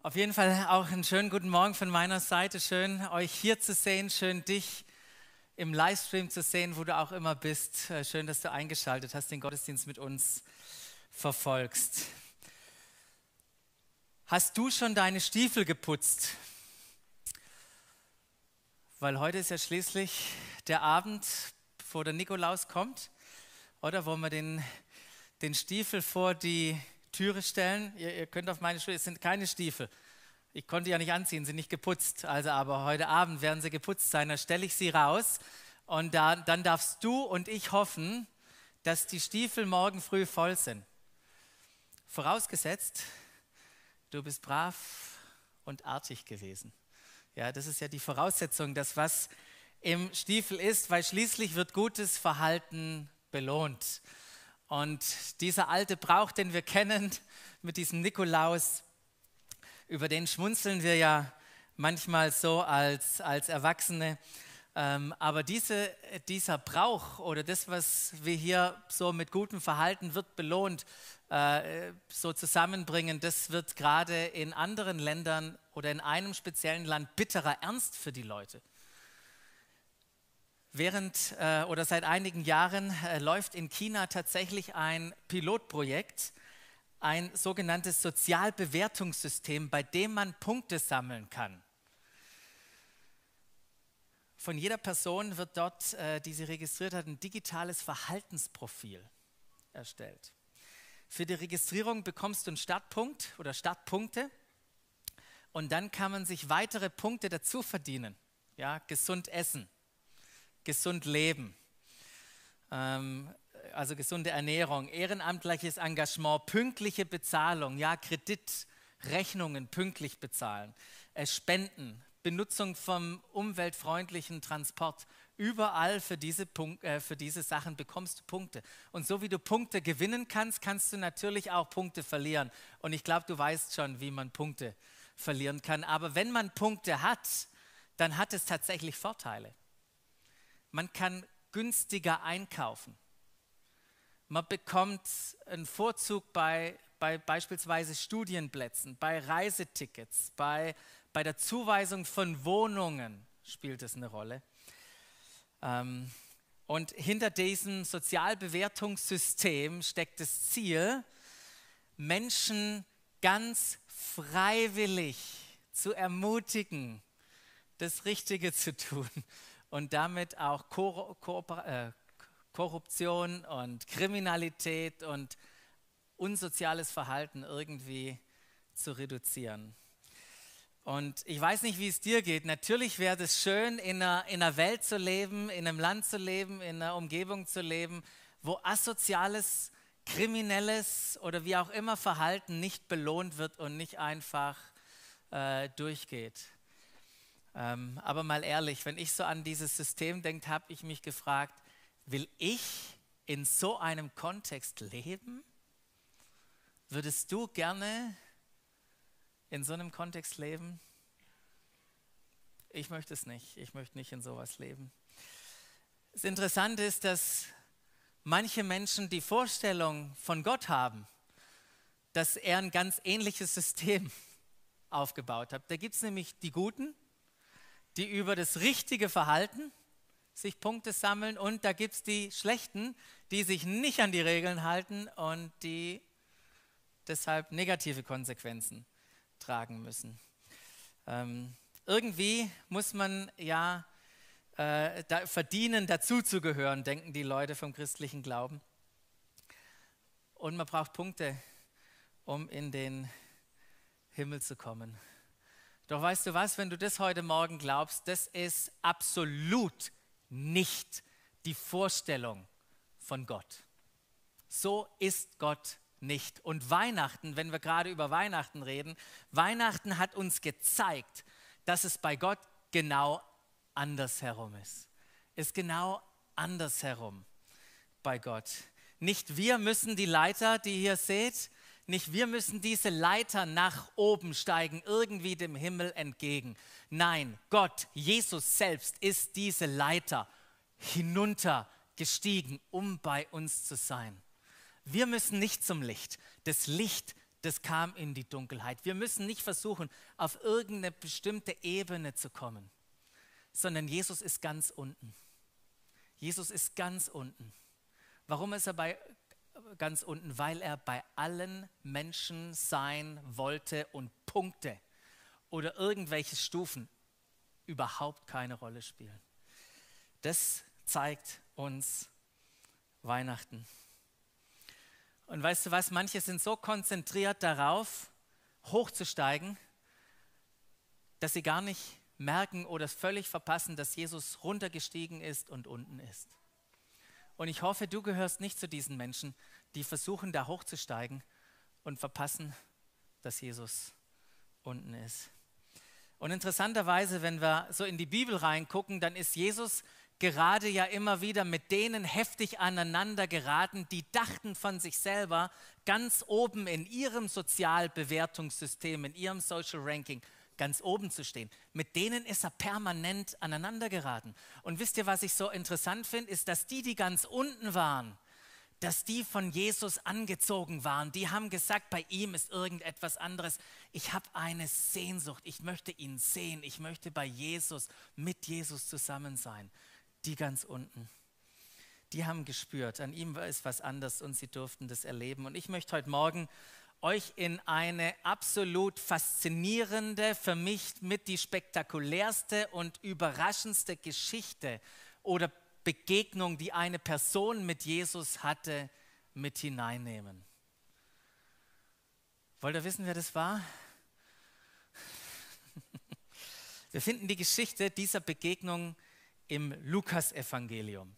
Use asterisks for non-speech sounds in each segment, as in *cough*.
Auf jeden Fall auch einen schönen guten Morgen von meiner Seite. Schön, euch hier zu sehen. Schön, dich im Livestream zu sehen, wo du auch immer bist. Äh, schön, dass du eingeschaltet hast, den Gottesdienst mit uns verfolgst. Hast du schon deine Stiefel geputzt? Weil heute ist ja schließlich der Abend, bevor der Nikolaus kommt, oder wo wir den, den Stiefel vor die Türe stellen. Ihr, ihr könnt auf meine Schuhe, es sind keine Stiefel. Ich konnte ja nicht anziehen, sind nicht geputzt. Also aber heute Abend werden sie geputzt sein. Dann stelle ich sie raus und da, dann darfst du und ich hoffen, dass die Stiefel morgen früh voll sind. Vorausgesetzt, du bist brav und artig gewesen. Ja, das ist ja die Voraussetzung, dass was im Stiefel ist, weil schließlich wird gutes Verhalten belohnt. Und dieser alte Brauch, den wir kennen mit diesem Nikolaus, über den schmunzeln wir ja manchmal so als, als Erwachsene. Ähm, aber diese, dieser Brauch oder das, was wir hier so mit gutem Verhalten wird belohnt, äh, so zusammenbringen, das wird gerade in anderen Ländern oder in einem speziellen Land bitterer Ernst für die Leute. Während äh, oder seit einigen Jahren äh, läuft in China tatsächlich ein Pilotprojekt, ein sogenanntes Sozialbewertungssystem, bei dem man Punkte sammeln kann. Von jeder Person wird dort, äh, die sie registriert hat, ein digitales Verhaltensprofil erstellt. Für die Registrierung bekommst du einen Startpunkt oder Startpunkte und dann kann man sich weitere Punkte dazu verdienen. Ja, gesund essen, gesund leben, ähm, also gesunde Ernährung, ehrenamtliches Engagement, pünktliche Bezahlung, ja, Kreditrechnungen pünktlich bezahlen, äh, Spenden, Benutzung vom umweltfreundlichen Transport. Überall für diese, Punkt, äh, für diese Sachen bekommst du Punkte. Und so wie du Punkte gewinnen kannst, kannst du natürlich auch Punkte verlieren. Und ich glaube, du weißt schon, wie man Punkte verlieren kann. Aber wenn man Punkte hat, dann hat es tatsächlich Vorteile. Man kann günstiger einkaufen. Man bekommt einen Vorzug bei, bei beispielsweise Studienplätzen, bei Reisetickets, bei, bei der Zuweisung von Wohnungen spielt es eine Rolle. Ähm, und hinter diesem Sozialbewertungssystem steckt das Ziel, Menschen ganz freiwillig zu ermutigen, das Richtige zu tun und damit auch Ko Ko äh, Korruption und Kriminalität und unsoziales Verhalten irgendwie zu reduzieren. Und ich weiß nicht, wie es dir geht. Natürlich wäre es schön, in einer, in einer Welt zu leben, in einem Land zu leben, in einer Umgebung zu leben, wo asoziales, kriminelles oder wie auch immer Verhalten nicht belohnt wird und nicht einfach äh, durchgeht. Ähm, aber mal ehrlich, wenn ich so an dieses System denke, habe ich mich gefragt, will ich in so einem Kontext leben? Würdest du gerne in so einem Kontext leben? Ich möchte es nicht. Ich möchte nicht in sowas leben. Das Interessante ist, dass manche Menschen die Vorstellung von Gott haben, dass er ein ganz ähnliches System *laughs* aufgebaut hat. Da gibt es nämlich die Guten die über das richtige Verhalten sich Punkte sammeln und da gibt es die Schlechten, die sich nicht an die Regeln halten und die deshalb negative Konsequenzen tragen müssen. Ähm, irgendwie muss man ja äh, da verdienen, dazuzugehören, denken die Leute vom christlichen Glauben. Und man braucht Punkte, um in den Himmel zu kommen. Doch weißt du was, wenn du das heute Morgen glaubst, das ist absolut nicht die Vorstellung von Gott. So ist Gott nicht. Und Weihnachten, wenn wir gerade über Weihnachten reden, Weihnachten hat uns gezeigt, dass es bei Gott genau andersherum ist. Ist genau andersherum bei Gott. Nicht wir müssen die Leiter, die ihr seht, nicht wir müssen diese Leiter nach oben steigen, irgendwie dem Himmel entgegen. Nein, Gott, Jesus selbst ist diese Leiter hinuntergestiegen, um bei uns zu sein. Wir müssen nicht zum Licht. Das Licht, das kam in die Dunkelheit. Wir müssen nicht versuchen, auf irgendeine bestimmte Ebene zu kommen, sondern Jesus ist ganz unten. Jesus ist ganz unten. Warum ist er bei ganz unten? Weil er bei allen Menschen sein wollte und Punkte oder irgendwelche Stufen überhaupt keine Rolle spielen. Das zeigt uns Weihnachten. Und weißt du was, manche sind so konzentriert darauf, hochzusteigen, dass sie gar nicht merken oder völlig verpassen, dass Jesus runtergestiegen ist und unten ist. Und ich hoffe, du gehörst nicht zu diesen Menschen, die versuchen, da hochzusteigen und verpassen, dass Jesus unten ist. Und interessanterweise, wenn wir so in die Bibel reingucken, dann ist Jesus gerade ja immer wieder mit denen heftig aneinander geraten, die dachten von sich selber ganz oben in ihrem Sozialbewertungssystem, in ihrem Social Ranking ganz oben zu stehen. Mit denen ist er permanent aneinander geraten. Und wisst ihr, was ich so interessant finde, ist, dass die, die ganz unten waren, dass die von Jesus angezogen waren. Die haben gesagt, bei ihm ist irgendetwas anderes. Ich habe eine Sehnsucht. Ich möchte ihn sehen. Ich möchte bei Jesus, mit Jesus zusammen sein die ganz unten. Die haben gespürt, an ihm ist was anders und sie durften das erleben. Und ich möchte heute Morgen euch in eine absolut faszinierende, für mich mit die spektakulärste und überraschendste Geschichte oder Begegnung, die eine Person mit Jesus hatte, mit hineinnehmen. Wollt ihr wissen, wer das war? *laughs* Wir finden die Geschichte dieser Begegnung im Lukas-Evangelium.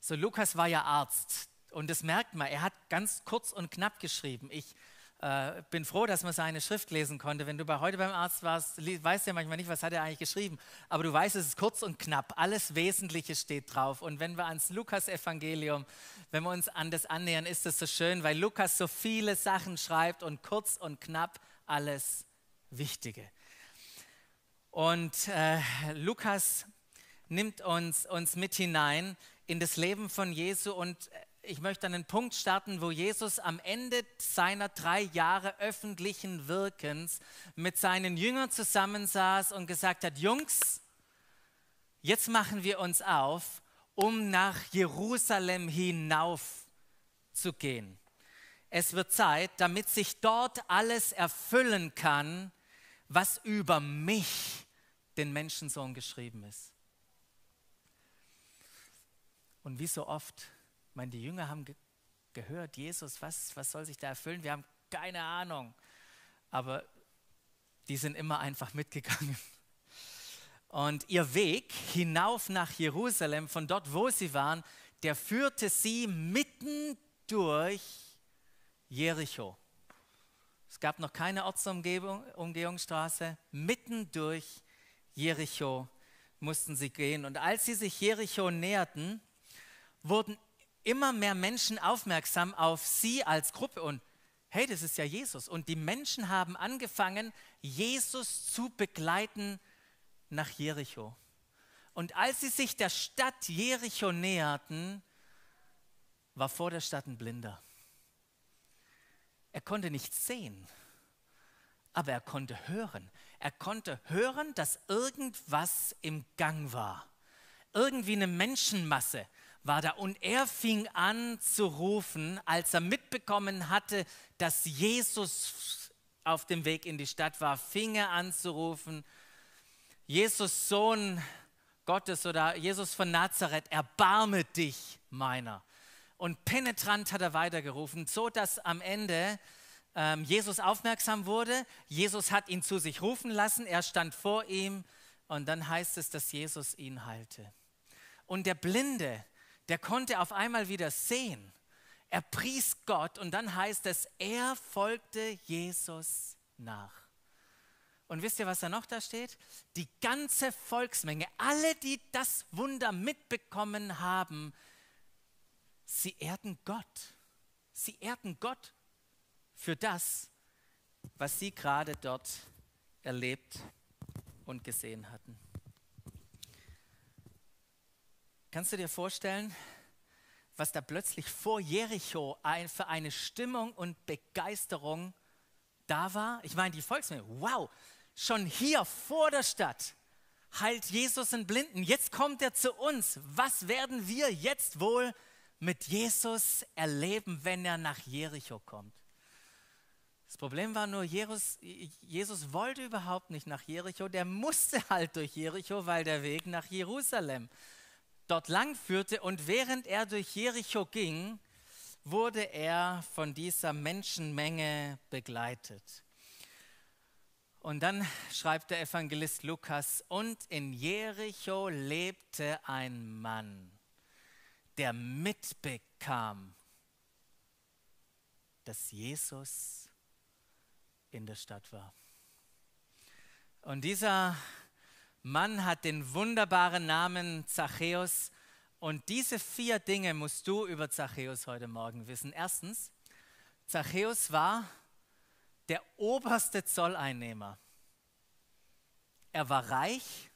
So, Lukas war ja Arzt und das merkt man, er hat ganz kurz und knapp geschrieben. Ich äh, bin froh, dass man seine Schrift lesen konnte. Wenn du bei heute beim Arzt warst, weißt du ja manchmal nicht, was hat er eigentlich geschrieben. Aber du weißt, es ist kurz und knapp. Alles Wesentliche steht drauf. Und wenn wir ans Lukas-Evangelium, wenn wir uns an das annähern, ist das so schön, weil Lukas so viele Sachen schreibt und kurz und knapp alles Wichtige. Und äh, Lukas nimmt uns, uns mit hinein in das Leben von Jesu und ich möchte an den Punkt starten, wo Jesus am Ende seiner drei Jahre öffentlichen Wirkens mit seinen Jüngern zusammensaß und gesagt hat, Jungs, jetzt machen wir uns auf, um nach Jerusalem hinauf zu gehen. Es wird Zeit, damit sich dort alles erfüllen kann, was über mich, den Menschensohn, geschrieben ist. Und wie so oft, meine, die Jünger haben ge gehört, Jesus, was, was soll sich da erfüllen? Wir haben keine Ahnung. Aber die sind immer einfach mitgegangen. Und ihr Weg hinauf nach Jerusalem, von dort, wo sie waren, der führte sie mitten durch Jericho. Es gab noch keine Ortsumgehungsstraße. Mitten durch Jericho mussten sie gehen. Und als sie sich Jericho näherten, wurden immer mehr Menschen aufmerksam auf sie als Gruppe und hey, das ist ja Jesus. Und die Menschen haben angefangen, Jesus zu begleiten nach Jericho. Und als sie sich der Stadt Jericho näherten, war vor der Stadt ein Blinder. Er konnte nichts sehen, aber er konnte hören. Er konnte hören, dass irgendwas im Gang war. Irgendwie eine Menschenmasse war da. Und er fing an zu rufen, als er mitbekommen hatte, dass Jesus auf dem Weg in die Stadt war, fing er an zu rufen, Jesus Sohn Gottes oder Jesus von Nazareth, erbarme dich meiner. Und penetrant hat er weitergerufen, so dass am Ende ähm, Jesus aufmerksam wurde. Jesus hat ihn zu sich rufen lassen, er stand vor ihm und dann heißt es, dass Jesus ihn heilte. Und der Blinde, der konnte auf einmal wieder sehen. Er pries Gott und dann heißt es, er folgte Jesus nach. Und wisst ihr, was da noch da steht? Die ganze Volksmenge, alle, die das Wunder mitbekommen haben, sie ehrten Gott. Sie ehrten Gott für das, was sie gerade dort erlebt und gesehen hatten. Kannst du dir vorstellen, was da plötzlich vor Jericho für eine Stimmung und Begeisterung da war? Ich meine, die Volksmenge, wow, schon hier vor der Stadt heilt Jesus einen Blinden. Jetzt kommt er zu uns. Was werden wir jetzt wohl mit Jesus erleben, wenn er nach Jericho kommt? Das Problem war nur, Jesus, Jesus wollte überhaupt nicht nach Jericho, der musste halt durch Jericho, weil der Weg nach Jerusalem dort lang führte. Und während er durch Jericho ging, wurde er von dieser Menschenmenge begleitet. Und dann schreibt der Evangelist Lukas, und in Jericho lebte ein Mann, der mitbekam, dass Jesus in der Stadt war. Und dieser Mann hat den wunderbaren Namen Zachäus. Und diese vier Dinge musst du über Zachäus heute Morgen wissen. Erstens, Zachäus war der oberste Zolleinnehmer. Er war reich,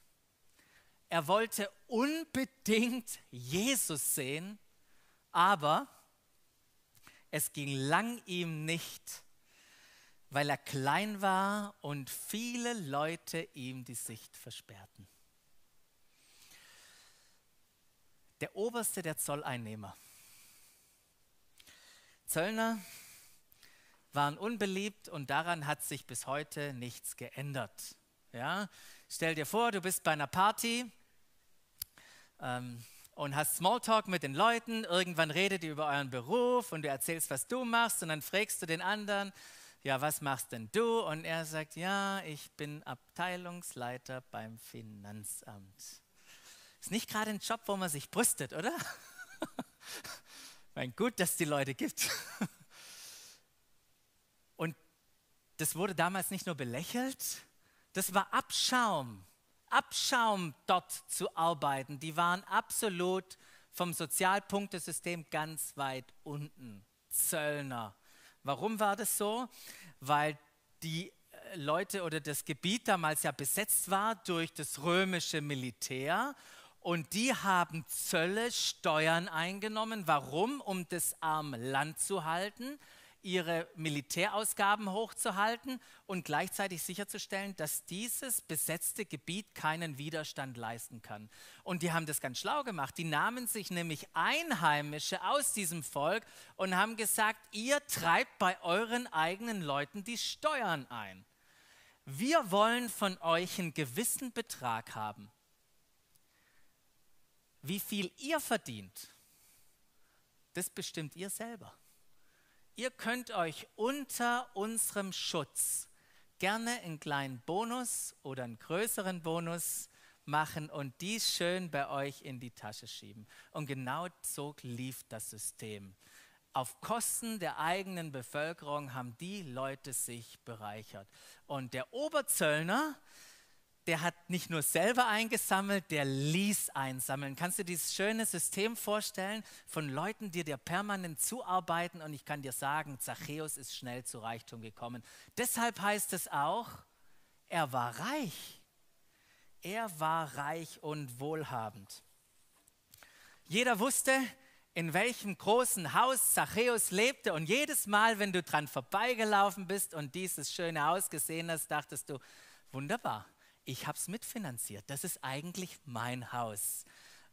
er wollte unbedingt Jesus sehen, aber es ging lang ihm nicht, weil er klein war und viele Leute ihm die Sicht versperrten. Der oberste der Zolleinnehmer. Zöllner waren unbeliebt und daran hat sich bis heute nichts geändert. Ja? Stell dir vor, du bist bei einer Party ähm, und hast Smalltalk mit den Leuten. Irgendwann redet ihr über euren Beruf und du erzählst, was du machst und dann fragst du den anderen, ja, was machst denn du? Und er sagt, ja, ich bin Abteilungsleiter beim Finanzamt. Ist nicht gerade ein Job, wo man sich brüstet, oder? *laughs* mein gut, dass es die Leute gibt. *laughs* das wurde damals nicht nur belächelt, das war Abschaum. Abschaum dort zu arbeiten. Die waren absolut vom Sozialpunktesystem ganz weit unten. Zöllner. Warum war das so? Weil die äh, Leute oder das Gebiet damals ja besetzt war durch das römische Militär und die haben Zölle, Steuern eingenommen. Warum? Um das arme Land zu halten ihre Militärausgaben hochzuhalten und gleichzeitig sicherzustellen, dass dieses besetzte Gebiet keinen Widerstand leisten kann. Und die haben das ganz schlau gemacht. Die nahmen sich nämlich Einheimische aus diesem Volk und haben gesagt, ihr treibt bei euren eigenen Leuten die Steuern ein. Wir wollen von euch einen gewissen Betrag haben. Wie viel ihr verdient, das bestimmt ihr selber ihr könnt euch unter unserem Schutz gerne einen kleinen Bonus oder einen größeren Bonus machen und dies schön bei euch in die Tasche schieben. Und genau so lief das System. Auf Kosten der eigenen Bevölkerung haben die Leute sich bereichert. Und der Oberzöllner, der hat nicht nur selber eingesammelt, der ließ einsammeln. Kannst du dieses schöne System vorstellen von Leuten, die dir permanent zuarbeiten? Und ich kann dir sagen, Zachäus ist schnell zu Reichtum gekommen. Deshalb heißt es auch, er war reich. Er war reich und wohlhabend. Jeder wusste, in welchem großen Haus Zachäus lebte. Und jedes Mal, wenn du dran vorbeigelaufen bist und dieses schöne Haus gesehen hast, dachtest du, wunderbar, ich habe es mitfinanziert. Das ist eigentlich mein Haus.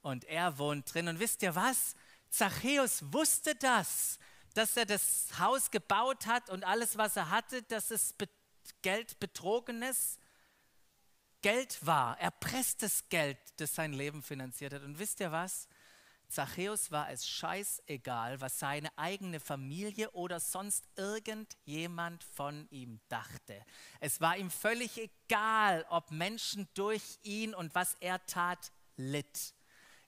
Und er wohnt drin. Und wisst ihr was? Zachäus wusste das, dass er das Haus gebaut hat und alles, was er hatte, dass es Geld betrogenes Geld war, erpresstes Geld, das sein Leben finanziert hat. Und wisst ihr was? Zachäus war es scheißegal, was seine eigene Familie oder sonst irgendjemand von ihm dachte. Es war ihm völlig egal, ob Menschen durch ihn und was er tat litt.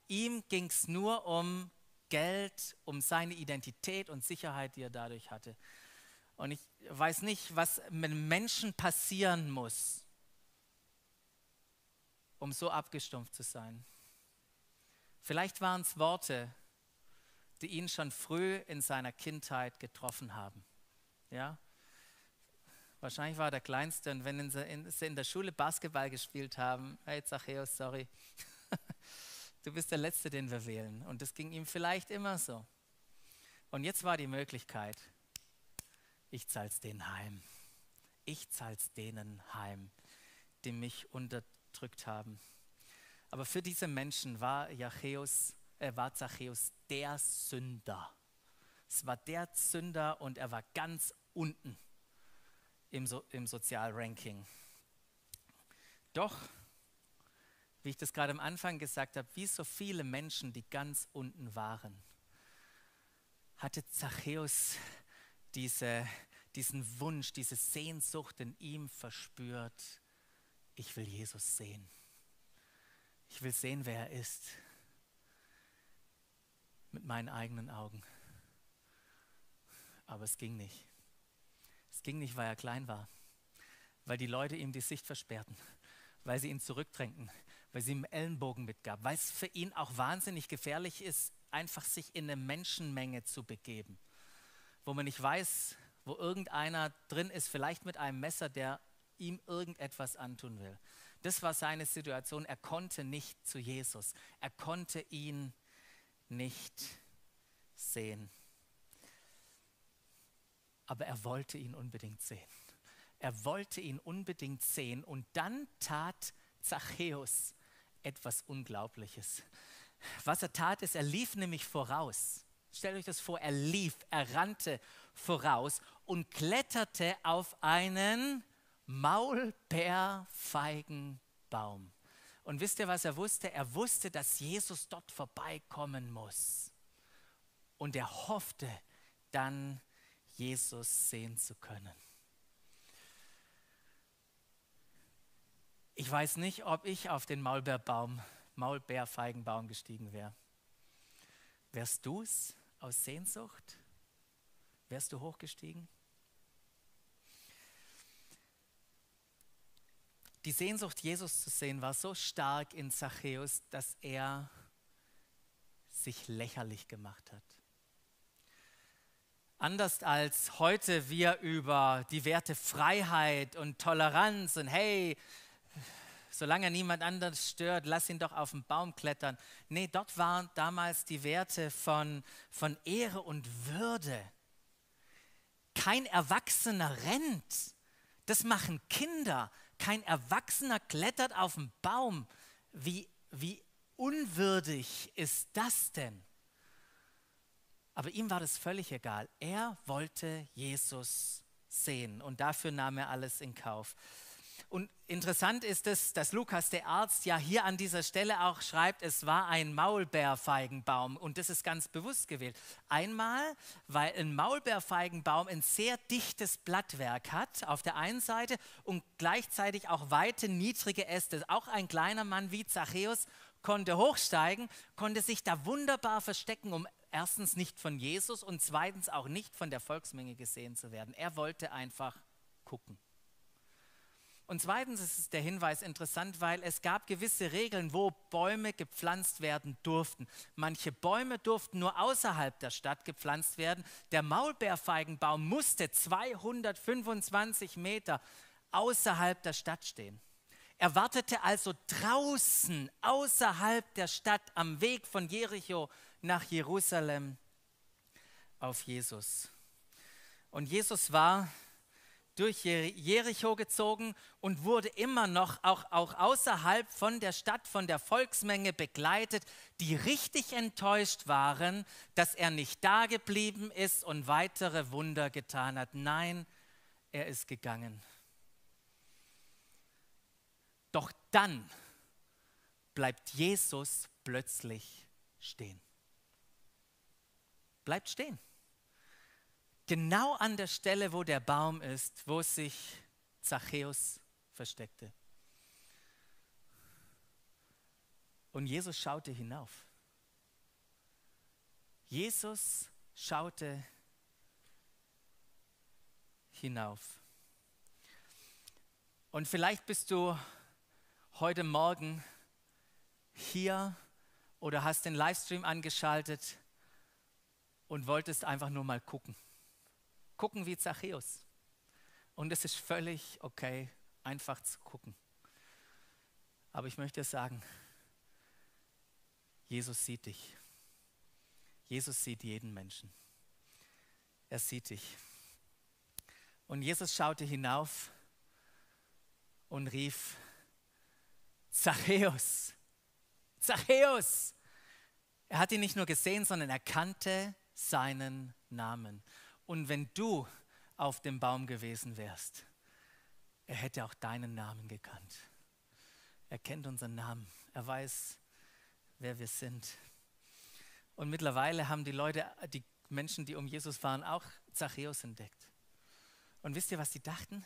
Ihm ging es nur um Geld, um seine Identität und Sicherheit, die er dadurch hatte. Und ich weiß nicht, was mit Menschen passieren muss, um so abgestumpft zu sein. Vielleicht waren es Worte, die ihn schon früh in seiner Kindheit getroffen haben. Ja? Wahrscheinlich war er der Kleinste und wenn sie in, der Schule Basketball gespielt haben, hey Zachäus, sorry, *laughs* du bist der Letzte, den wir wählen. Und das ging ihm vielleicht immer so. Und jetzt war die Möglichkeit, ich zahl's denen heim. Ich zahl's denen heim, die mich unterdrückt haben. Aber für diese Menschen war, Zachäus, äh, war Zachäus der Sünder. Es war der Sünder und er war ganz unten im, so im Sozialranking. Doch, wie ich das gerade am Anfang gesagt habe, wie so viele Menschen, die ganz unten waren, hatte Zachäus diese, diesen Wunsch, diese Sehnsucht in ihm verspürt, ich will Jesus sehen. Ich will sehen, wer er ist. Mit meinen eigenen Augen. Aber es ging nicht. Es ging nicht, weil er klein war. Weil die Leute ihm die Sicht versperrten. Weil sie ihn zurückdrängten. Weil sie ihm Ellenbogen mitgaben. Weil es für ihn auch wahnsinnig gefährlich ist, einfach sich in eine Menschenmenge zu begeben. Wo man nicht weiß, wo irgendeiner drin ist, vielleicht mit einem Messer, der ihm irgendetwas antun will. Das war seine Situation. Er konnte nicht zu Jesus. Er konnte ihn nicht sehen. Aber er wollte ihn unbedingt sehen. Er wollte ihn unbedingt sehen. Und dann tat Zachäus etwas Unglaubliches. Was er tat, ist, er lief nämlich voraus. Stellt euch das vor, er lief, er rannte voraus und kletterte auf einen Maulbeerfeigenbaum. Und wisst ihr, was er wusste? Er wusste, dass Jesus dort vorbeikommen muss. Und er hoffte dann, Jesus sehen zu können. Ich weiß nicht, ob ich auf den Maulbeerbaum, Maulbeerfeigenbaum gestiegen wäre. Wärst du es aus Sehnsucht? Wärst du hochgestiegen? Die Sehnsucht, Jesus zu sehen, war so stark in Zachäus, dass er sich lächerlich gemacht hat. Anders als heute wir über die Werte Freiheit und Toleranz und hey, solange niemand anders stört, lass ihn doch auf den Baum klettern. Nee, dort waren damals die Werte von, von Ehre und Würde. Kein Erwachsener rennt. Das machen Kinder. Kein Erwachsener klettert auf den Baum. Wie, wie unwürdig ist das denn? Aber ihm war das völlig egal. Er wollte Jesus sehen und dafür nahm er alles in Kauf. Und interessant ist es, dass Lukas, der Arzt, ja hier an dieser Stelle auch schreibt, es war ein Maulbeerfeigenbaum. Und das ist ganz bewusst gewählt. Einmal, weil ein Maulbeerfeigenbaum ein sehr dichtes Blattwerk hat auf der einen Seite und gleichzeitig auch weite, niedrige Äste. Auch ein kleiner Mann wie Zachäus konnte hochsteigen, konnte sich da wunderbar verstecken, um erstens nicht von Jesus und zweitens auch nicht von der Volksmenge gesehen zu werden. Er wollte einfach gucken. Und zweitens ist der Hinweis interessant, weil es gab gewisse Regeln, wo Bäume gepflanzt werden durften. Manche Bäume durften nur außerhalb der Stadt gepflanzt werden. Der Maulbeerfeigenbaum musste 225 Meter außerhalb der Stadt stehen. Er wartete also draußen, außerhalb der Stadt, am Weg von Jericho nach Jerusalem auf Jesus. Und Jesus war durch Jericho gezogen und wurde immer noch auch, auch außerhalb von der Stadt, von der Volksmenge begleitet, die richtig enttäuscht waren, dass er nicht da geblieben ist und weitere Wunder getan hat. Nein, er ist gegangen. Doch dann bleibt Jesus plötzlich stehen. Bleibt stehen genau an der Stelle, wo der Baum ist, wo sich Zachäus versteckte. Und Jesus schaute hinauf. Jesus schaute hinauf. Und vielleicht bist du heute Morgen hier oder hast den Livestream angeschaltet und wolltest einfach nur mal gucken gucken wie Zachäus. Und es ist völlig okay, einfach zu gucken. Aber ich möchte sagen, Jesus sieht dich. Jesus sieht jeden Menschen. Er sieht dich. Und Jesus schaute hinauf und rief, Zachäus, Zachäus. Er hat ihn nicht nur gesehen, sondern er kannte seinen Namen. Und wenn du auf dem Baum gewesen wärst, er hätte auch deinen Namen gekannt. Er kennt unseren Namen. Er weiß, wer wir sind. Und mittlerweile haben die Leute, die Menschen, die um Jesus waren, auch Zachäus entdeckt. Und wisst ihr, was sie dachten?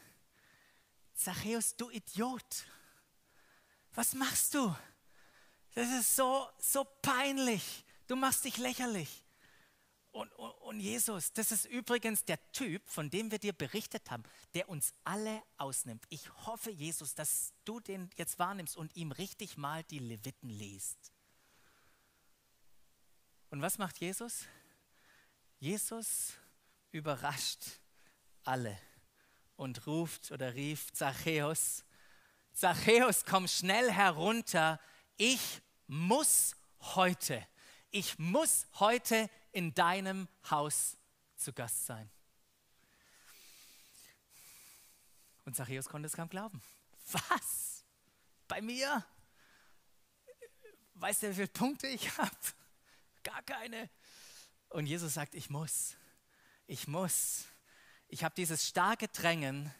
Zachäus, du Idiot, was machst du? Das ist so, so peinlich. Du machst dich lächerlich. Und, und, und, Jesus, das ist übrigens der Typ, von dem wir dir berichtet haben, der uns alle ausnimmt. Ich hoffe, Jesus, dass du den jetzt wahrnimmst und ihm richtig mal die Leviten liest. Und was macht Jesus? Jesus überrascht alle und ruft oder rief Zachäus, Zachäus, komm schnell herunter, ich muss heute, ich muss heute in deinem Haus zu Gast sein. Und Zachäus konnte es kaum glauben. Was? Bei mir? Weißt du, wie viele Punkte ich habe? Gar keine. Und Jesus sagt, ich muss, ich muss. Ich habe dieses starke Drängen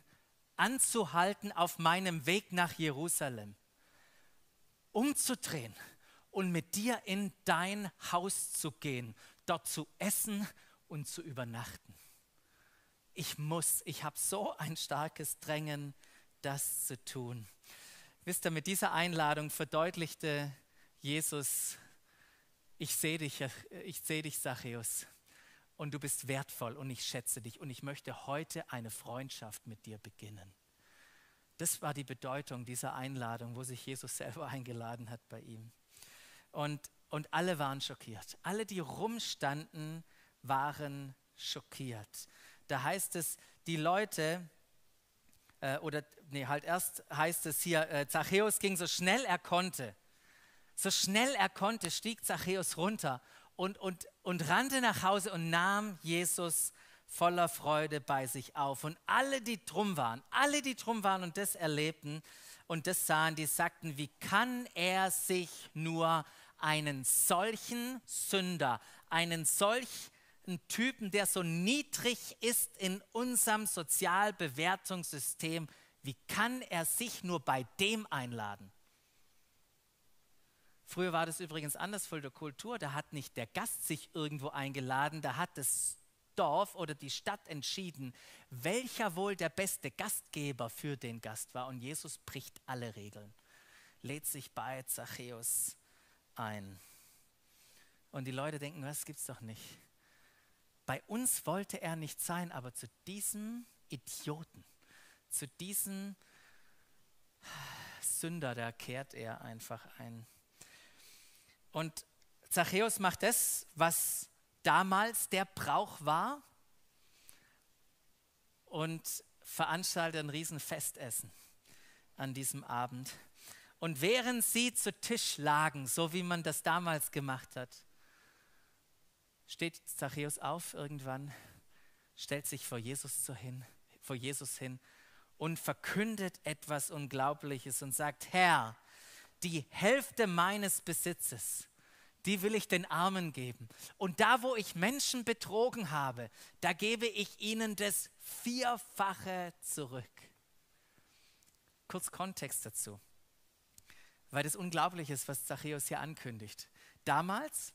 anzuhalten auf meinem Weg nach Jerusalem, umzudrehen und mit dir in dein Haus zu gehen, dort zu essen und zu übernachten. Ich muss, ich habe so ein starkes Drängen, das zu tun. Wisst ihr, mit dieser Einladung verdeutlichte Jesus ich sehe dich, ich sehe dich, Zachäus, und du bist wertvoll und ich schätze dich und ich möchte heute eine Freundschaft mit dir beginnen. Das war die Bedeutung dieser Einladung, wo sich Jesus selber eingeladen hat bei ihm. Und, und alle waren schockiert. Alle, die rumstanden, waren schockiert. Da heißt es, die Leute, äh, oder nee, halt erst heißt es hier, äh, Zachäus ging so schnell er konnte so schnell er konnte, stieg Zachäus runter und, und, und rannte nach Hause und nahm Jesus voller Freude bei sich auf. Und alle, die drum waren, alle, die drum waren und das erlebten und das sahen, die sagten, wie kann er sich nur einen solchen Sünder, einen solchen Typen, der so niedrig ist in unserem Sozialbewertungssystem, wie kann er sich nur bei dem einladen? Früher war das übrigens anders von der Kultur. Da hat nicht der Gast sich irgendwo eingeladen, da hat das Dorf oder die Stadt entschieden, welcher wohl der beste Gastgeber für den Gast war. Und Jesus bricht alle Regeln, lädt sich bei Zachäus ein. Und die Leute denken, das gibt's doch nicht. Bei uns wollte er nicht sein, aber zu diesem Idioten, zu diesem Sünder, da kehrt er einfach ein. Und Zachäus macht das, was damals der Brauch war und veranstaltet ein Riesenfestessen an diesem Abend. Und während sie zu Tisch lagen, so wie man das damals gemacht hat, steht Zachäus auf irgendwann, stellt sich vor Jesus, so hin, vor Jesus hin und verkündet etwas Unglaubliches und sagt, Herr, die Hälfte meines Besitzes, die will ich den Armen geben. Und da, wo ich Menschen betrogen habe, da gebe ich ihnen das Vierfache zurück. Kurz Kontext dazu, weil das unglaublich ist, was Zachäus hier ankündigt. Damals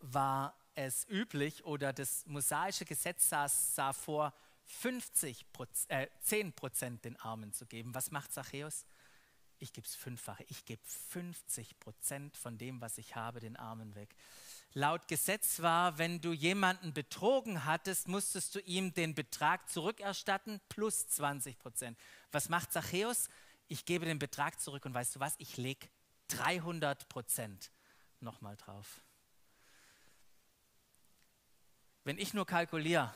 war es üblich oder das mosaische Gesetz sah, sah vor, 50 äh, 10 Prozent den Armen zu geben. Was macht Zachäus? ich gebe es fünffache, ich gebe 50 Prozent von dem, was ich habe, den Armen weg. Laut Gesetz war, wenn du jemanden betrogen hattest, musstest du ihm den Betrag zurückerstatten plus 20 Prozent. Was macht Zachäus? Ich gebe den Betrag zurück und weißt du was? Ich lege 300 Prozent nochmal drauf. Wenn ich nur kalkuliere,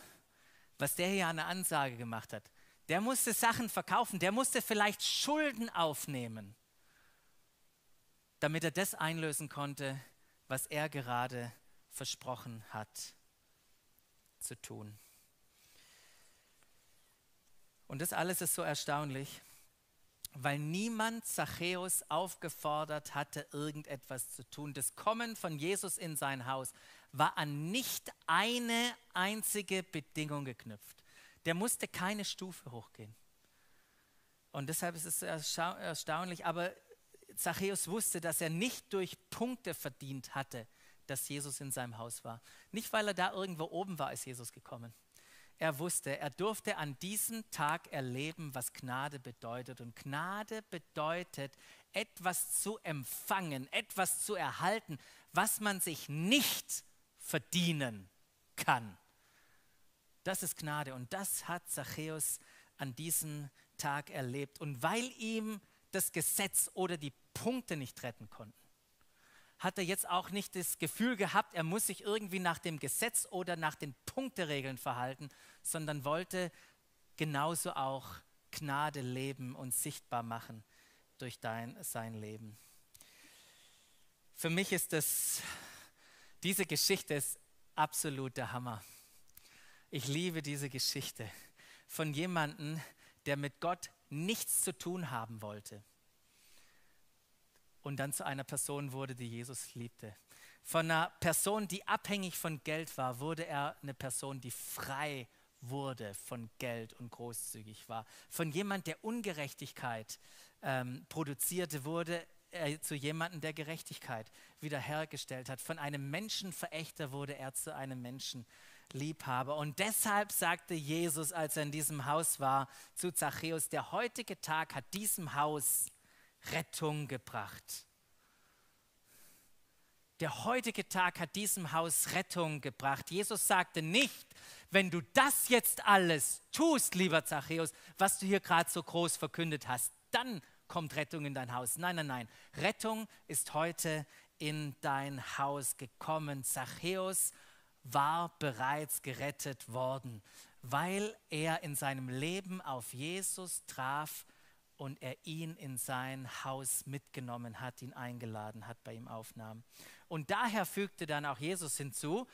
was der hier an der Ansage gemacht hat, der musste Sachen verkaufen, der musste vielleicht Schulden aufnehmen. damit er das einlösen konnte, was er gerade versprochen hat zu tun. Und das alles ist so erstaunlich, weil niemand Zachäus aufgefordert hatte, irgendetwas zu tun. Das Kommen von Jesus in sein Haus war an nicht eine einzige Bedingung geknüpft. Der musste keine Stufe hochgehen. Und deshalb ist es erstaunlich, aber Zachäus wusste, dass er nicht durch Punkte verdient hatte, dass Jesus in seinem Haus war. Nicht, weil er da irgendwo oben war, ist Jesus gekommen. Er wusste, er durfte an diesem Tag erleben, was Gnade bedeutet. Und Gnade bedeutet, etwas zu empfangen, etwas zu erhalten, was man sich nicht verdienen kann. Das ist Gnade und das hat Zachäus an diesem Tag erlebt. Und weil ihm das Gesetz oder die Punkte nicht retten konnten, hat er jetzt auch nicht das Gefühl gehabt, er muss sich irgendwie nach dem Gesetz oder nach den Punkteregeln verhalten, sondern wollte genauso auch Gnade leben und sichtbar machen durch dein, sein Leben. Für mich ist das, diese Geschichte ist absoluter Hammer. Ich liebe diese Geschichte von jemandem, der mit Gott nichts zu tun haben wollte und dann zu einer Person wurde, die Jesus liebte. Von einer Person, die abhängig von Geld war, wurde er eine Person, die frei wurde von Geld und großzügig war. Von jemand, der Ungerechtigkeit ähm, produzierte, wurde er zu jemandem, der Gerechtigkeit wiederhergestellt hat. Von einem Menschenverächter wurde er zu einem Menschenliebhaber. Und deshalb sagte Jesus, als er in diesem Haus war, zu Zachäus, der heutige Tag hat diesem Haus Rettung gebracht. Der heutige Tag hat diesem Haus Rettung gebracht. Jesus sagte nicht, wenn du das jetzt alles tust, lieber Zachäus, was du hier gerade so groß verkündet hast, dann kommt Rettung in dein Haus. Nein, nein, nein. Rettung ist heute in dein Haus gekommen. Zachäus war bereits gerettet worden, weil er in seinem Leben auf Jesus traf und er ihn in sein Haus mitgenommen hat, ihn eingeladen hat, bei ihm aufnahm. Und daher fügte dann auch Jesus hinzu,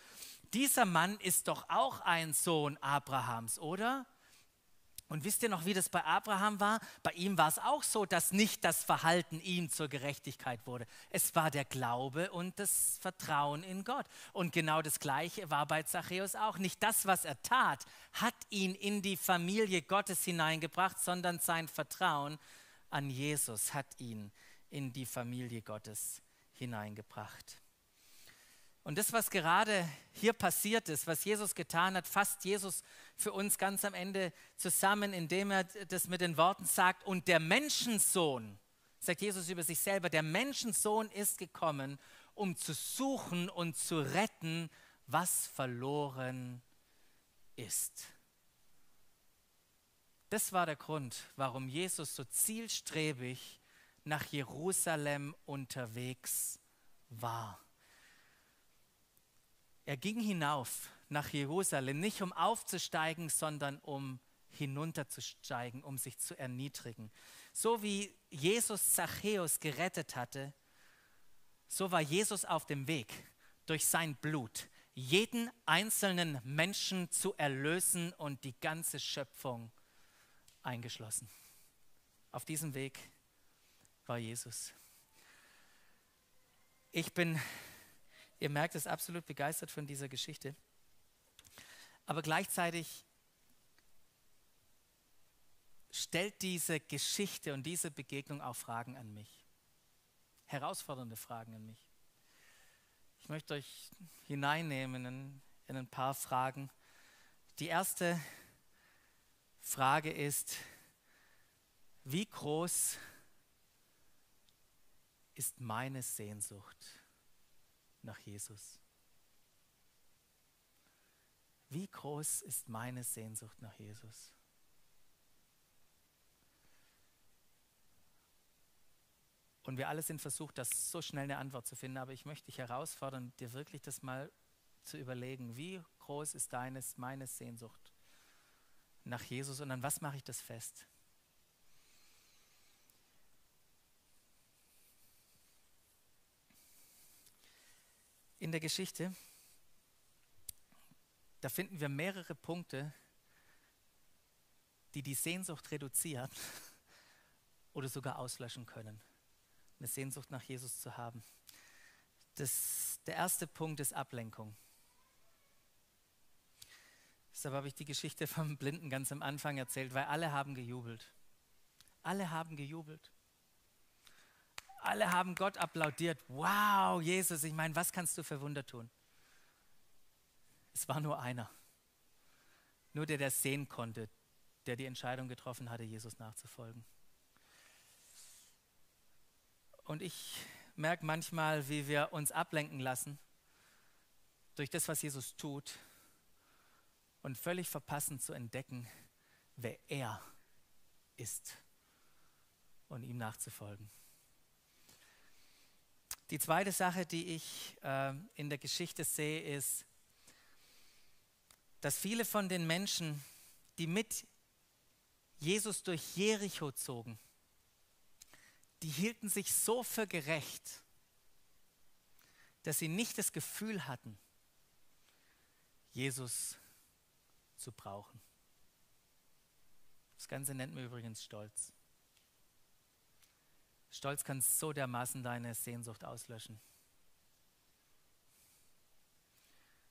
dieser Mann ist doch auch ein Sohn Abrahams, oder? Und wisst ihr noch, wie das bei Abraham war? Bei ihm war es auch so, dass nicht das Verhalten ihm zur Gerechtigkeit wurde. Es war der Glaube und das Vertrauen in Gott. Und genau das Gleiche war bei Zachäus auch. Nicht das, was er tat, hat ihn in die Familie Gottes hineingebracht, sondern sein Vertrauen an Jesus hat ihn in die Familie Gottes hineingebracht. Und das, was gerade hier passiert ist, was Jesus getan hat, fasst Jesus für uns ganz am Ende zusammen, indem er das mit den Worten sagt, und der Menschensohn, sagt Jesus über sich selber, der Menschensohn ist gekommen, um zu suchen und zu retten, was verloren ist. Das war der Grund, warum Jesus so zielstrebig nach Jerusalem unterwegs war. Er ging hinauf nach Jerusalem, nicht um aufzusteigen, sondern um hinunterzusteigen, um sich zu erniedrigen. So wie Jesus Zachäus gerettet hatte, so war Jesus auf dem Weg, durch sein Blut jeden einzelnen Menschen zu erlösen und die ganze Schöpfung eingeschlossen. Auf diesem Weg war Jesus. Ich bin Ihr merkt es absolut begeistert von dieser Geschichte. Aber gleichzeitig stellt diese Geschichte und diese Begegnung auch Fragen an mich. Herausfordernde Fragen an mich. Ich möchte euch hineinnehmen in, in ein paar Fragen. Die erste Frage ist, wie groß ist meine Sehnsucht? Nach Jesus? Wie groß ist meine Sehnsucht nach Jesus? Und wir alle sind versucht, das so schnell eine Antwort zu finden, aber ich möchte dich herausfordern, dir wirklich das mal zu überlegen, wie groß ist deines, meine Sehnsucht nach Jesus und an was mache ich das fest? In der Geschichte, da finden wir mehrere Punkte, die die Sehnsucht reduzieren *laughs* oder sogar auslöschen können, eine Sehnsucht nach Jesus zu haben. Das, der erste Punkt ist Ablenkung. Deshalb habe ich die Geschichte *laughs* vom Blinden ganz am Anfang erzählt, weil alle haben gejubelt. Alle haben gejubelt. Alle haben Gott applaudiert. Wow, Jesus, ich meine, was kannst du für Wunder tun? Es war nur einer. Nur der, der sehen konnte, der die Entscheidung getroffen hatte, Jesus nachzufolgen. Und ich merke manchmal, wie wir uns ablenken lassen durch das, was Jesus tut und völlig verpassen zu entdecken, wer er ist und ihm nachzufolgen. Die zweite Sache, die ich äh, in der Geschichte sehe, ist, dass viele von den Menschen, die mit Jesus durch Jericho zogen, die hielten sich so für gerecht, dass sie nicht das Gefühl hatten, Jesus zu brauchen. Das Ganze nennt man übrigens Stolz. Stolz kann so dermaßen deine Sehnsucht auslöschen.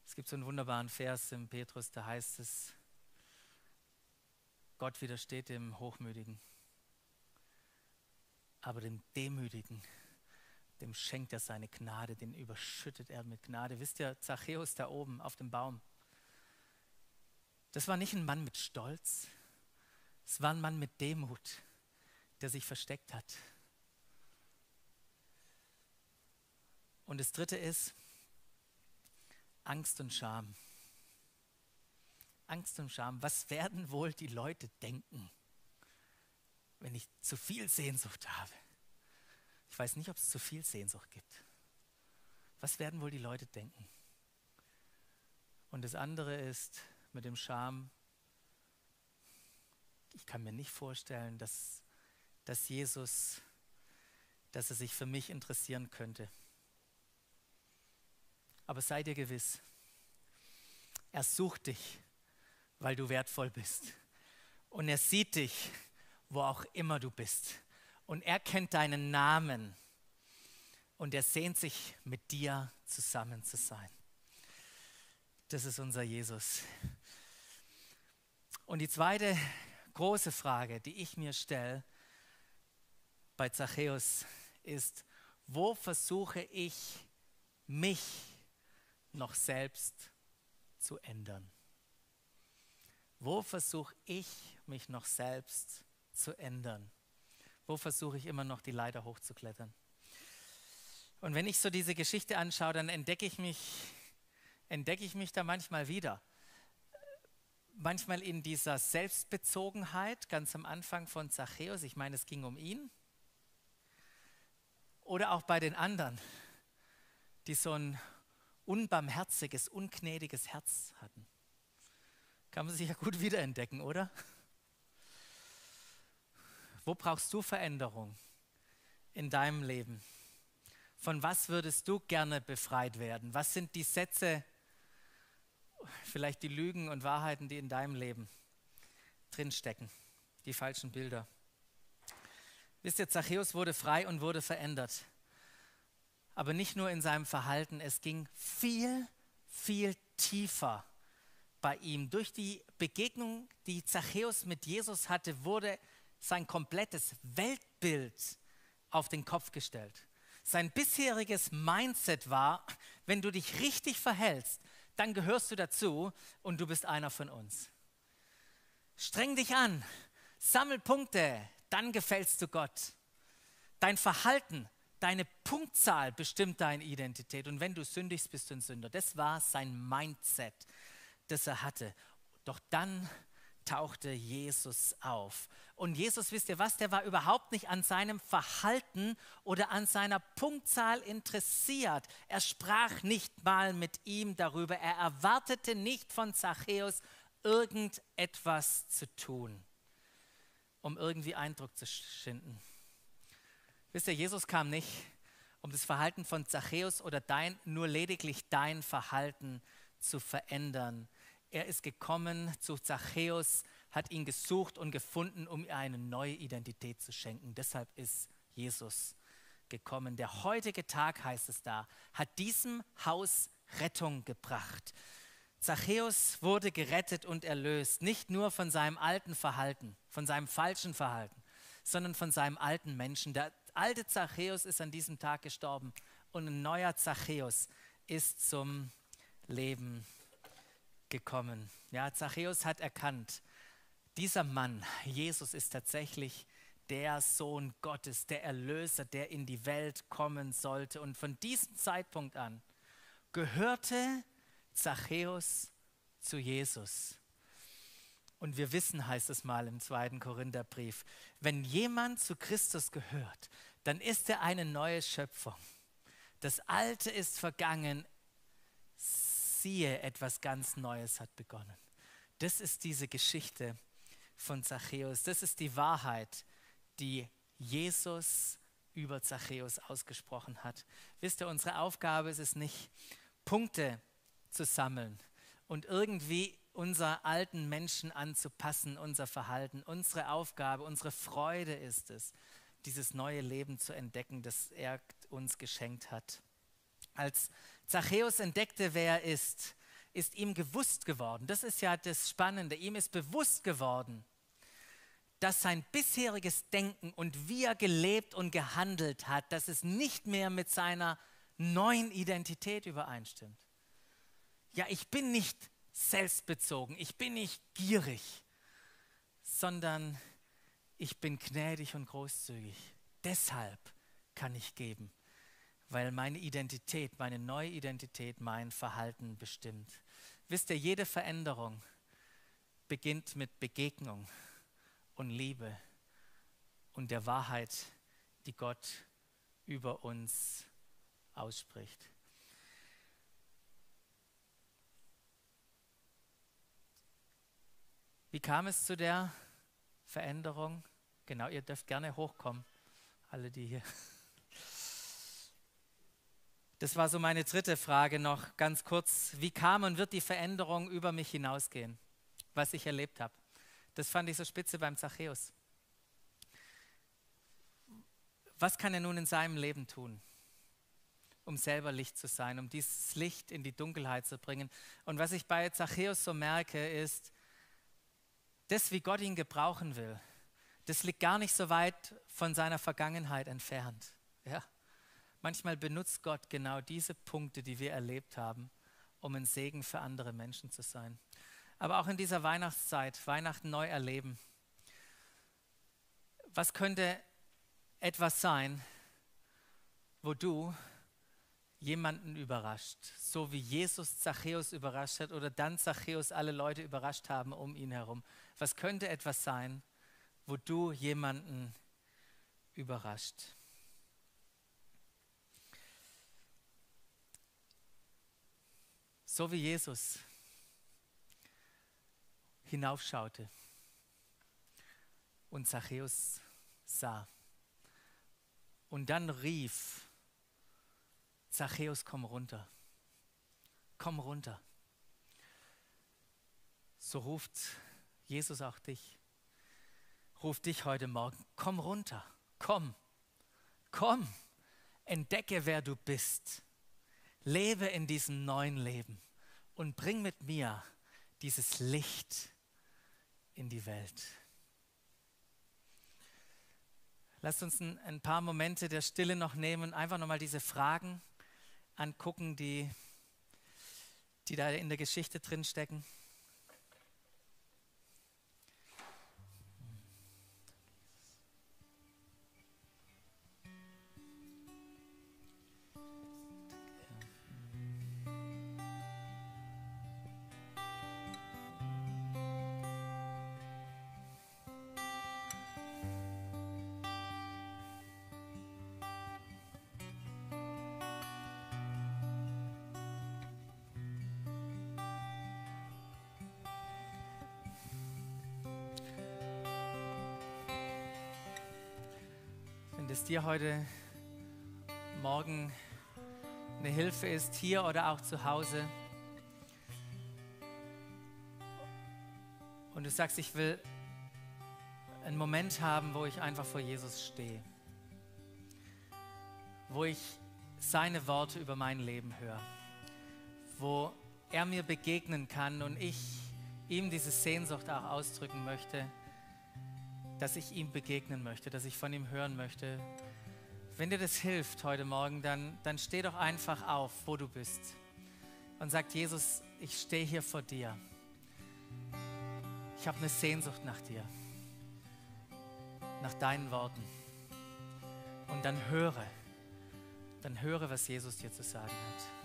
Es gibt so einen wunderbaren Vers im Petrus, da heißt es, Gott widersteht dem Hochmütigen, aber dem Demütigen, dem schenkt er seine Gnade, den überschüttet er mit Gnade. Wisst ihr, Zachäus da oben auf dem Baum, das war nicht ein Mann mit Stolz, es war ein Mann mit Demut, der sich versteckt hat. Und das Dritte ist Angst und Scham. Angst und Scham. Was werden wohl die Leute denken, wenn ich zu viel Sehnsucht habe? Ich weiß nicht, ob es zu viel Sehnsucht gibt. Was werden wohl die Leute denken? Und das andere ist, mit dem Scham. Ich kann mir nicht vorstellen, dass, dass Jesus, dass er sich für mich interessieren könnte. Aber sei dir gewiss, er sucht dich, weil du wertvoll bist. Und er sieht dich, wo auch immer du bist. Und er kennt deinen Namen. Und er sehnt sich, mit dir zusammen zu sein. Das ist unser Jesus. Und die zweite große Frage, die ich mir stelle bei Zachäus, ist, wo versuche ich mich noch selbst zu ändern? Wo versuche ich mich noch selbst zu ändern? Wo versuche ich immer noch die Leiter hochzuklettern? Und wenn ich so diese Geschichte anschaue, dann entdecke ich mich, entdecke ich mich da manchmal wieder manchmal in dieser Selbstbezogenheit, ganz am Anfang von Zachäus, ich meine, es ging um ihn, oder auch bei den anderen, die so ein unbarmherziges, ungnädiges Herz hatten. Kann man sich ja gut wiederentdecken, oder? Wo brauchst du Veränderung in deinem Leben? Von was würdest du gerne befreit werden? Was sind die Sätze, vielleicht die Lügen und Wahrheiten, die in deinem Leben drinstecken, die falschen Bilder. Wisst ihr, Zachäus wurde frei und wurde verändert. Aber nicht nur in seinem Verhalten, es ging viel, viel tiefer bei ihm. Durch die Begegnung, die Zachäus mit Jesus hatte, wurde sein komplettes Weltbild auf den Kopf gestellt. Sein bisheriges Mindset war, wenn du dich richtig verhältst, dann gehörst du dazu und du bist einer von uns. Streng dich an, sammel Punkte, dann gefällst du Gott. Dein Verhalten, deine Punktzahl bestimmt deine Identität. Und wenn du sündigst, bist du ein Sünder. Das war sein Mindset, das er hatte. Doch dann tauchte Jesus auf. Und Jesus, wisst ihr was, der war überhaupt nicht an seinem Verhalten oder an seiner Punktzahl interessiert. Er sprach nicht mal mit ihm darüber. Er erwartete nicht von Zachäus irgendetwas zu tun, um irgendwie Eindruck zu schinden. Wisst ihr, Jesus kam nicht, um das Verhalten von Zachäus oder dein, nur lediglich dein Verhalten zu verändern. Er ist gekommen zu Zachäus, hat ihn gesucht und gefunden, um ihr eine neue Identität zu schenken. Deshalb ist Jesus gekommen. Der heutige Tag, heißt es da, hat diesem Haus Rettung gebracht. Zachäus wurde gerettet und erlöst, nicht nur von seinem alten Verhalten, von seinem falschen Verhalten, sondern von seinem alten Menschen. Der alte Zachäus ist an diesem Tag gestorben und ein neuer Zachäus ist zum Leben gekommen. Ja, Zachäus hat erkannt, dieser Mann, Jesus, ist tatsächlich der Sohn Gottes, der Erlöser, der in die Welt kommen sollte. Und von diesem Zeitpunkt an gehörte Zachäus zu Jesus. Und wir wissen, heißt es mal im zweiten Korintherbrief, wenn jemand zu Christus gehört, dann ist er eine neue Schöpfung. Das Alte ist vergangen, siehe, etwas ganz Neues hat begonnen. Das ist diese Geschichte von Zachäus. Das ist die Wahrheit, die Jesus über Zachäus ausgesprochen hat. Wisst ihr, unsere Aufgabe ist es nicht, Punkte zu sammeln und irgendwie unser alten Menschen anzupassen, unser Verhalten. Unsere Aufgabe, unsere Freude ist es, dieses neue Leben zu entdecken, das er uns geschenkt hat. Als Zachäus entdeckte, wer er ist, ist ihm gewusst geworden. Das ist ja das Spannende. Ihm ist bewusst geworden, dass sein bisheriges Denken und wie er gelebt und gehandelt hat, dass es nicht mehr mit seiner neuen Identität übereinstimmt. Ja, ich bin nicht selbstbezogen, ich bin nicht gierig, sondern ich bin gnädig und großzügig. Deshalb kann ich geben, weil meine Identität, meine neue Identität mein Verhalten bestimmt. Wisst ihr, jede Veränderung beginnt mit Begegnung und Liebe und der Wahrheit, die Gott über uns ausspricht. Wie kam es zu der Veränderung? Genau, ihr dürft gerne hochkommen, alle die hier. Das war so meine dritte Frage noch ganz kurz. Wie kam und wird die Veränderung über mich hinausgehen, was ich erlebt habe? Das fand ich so spitze beim Zachäus. Was kann er nun in seinem Leben tun, um selber Licht zu sein, um dieses Licht in die Dunkelheit zu bringen? Und was ich bei Zachäus so merke, ist, das, wie Gott ihn gebrauchen will, das liegt gar nicht so weit von seiner Vergangenheit entfernt. Ja? Manchmal benutzt Gott genau diese Punkte, die wir erlebt haben, um ein Segen für andere Menschen zu sein. Aber auch in dieser Weihnachtszeit, Weihnachten neu erleben. Was könnte etwas sein, wo du jemanden überrascht, so wie Jesus Zachäus überrascht hat oder dann Zachäus alle Leute überrascht haben um ihn herum. Was könnte etwas sein, wo du jemanden überrascht? So wie Jesus hinaufschaute und Zachäus sah und dann rief, Zachäus, komm runter. Komm runter. So ruft Jesus auch dich. Ruft dich heute Morgen. Komm runter. Komm. Komm. Entdecke, wer du bist. Lebe in diesem neuen Leben und bring mit mir dieses Licht in die Welt. Lasst uns ein, ein paar Momente der Stille noch nehmen, einfach nochmal diese Fragen angucken, die, die da in der Geschichte drin stecken. Dir heute Morgen eine Hilfe ist, hier oder auch zu Hause. Und du sagst, ich will einen Moment haben, wo ich einfach vor Jesus stehe, wo ich seine Worte über mein Leben höre, wo er mir begegnen kann und ich ihm diese Sehnsucht auch ausdrücken möchte, dass ich ihm begegnen möchte, dass ich von ihm hören möchte. Wenn dir das hilft heute Morgen, dann, dann steh doch einfach auf, wo du bist und sag, Jesus, ich stehe hier vor dir. Ich habe eine Sehnsucht nach dir, nach deinen Worten. Und dann höre, dann höre, was Jesus dir zu sagen hat.